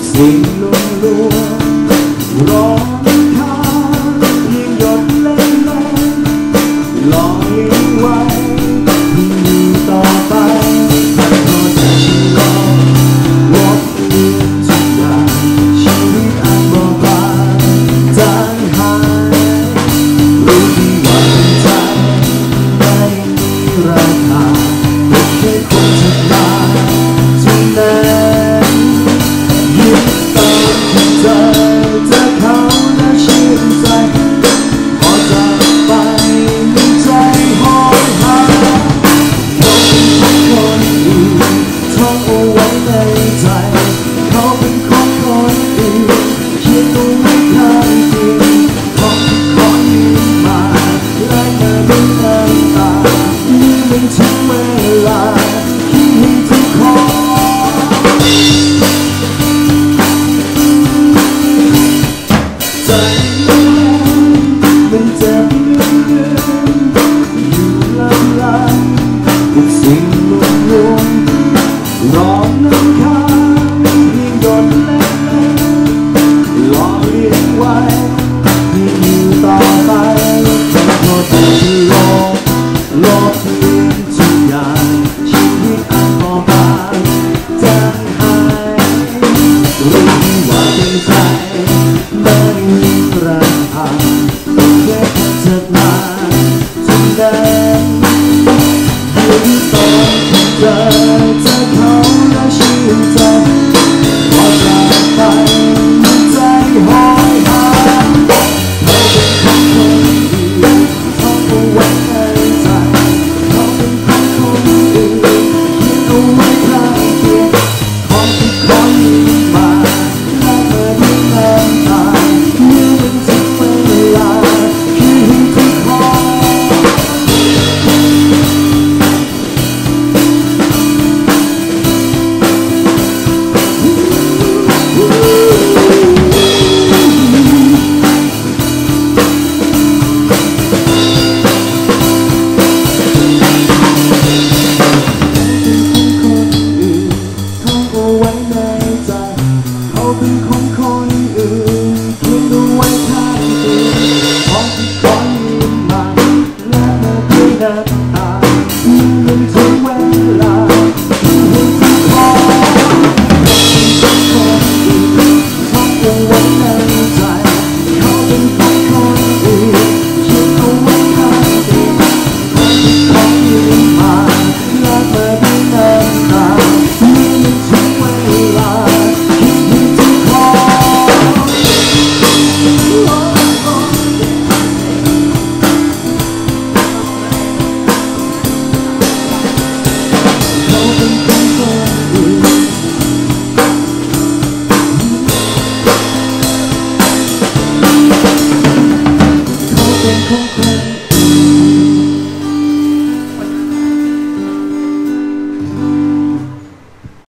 Sing along, wrong Open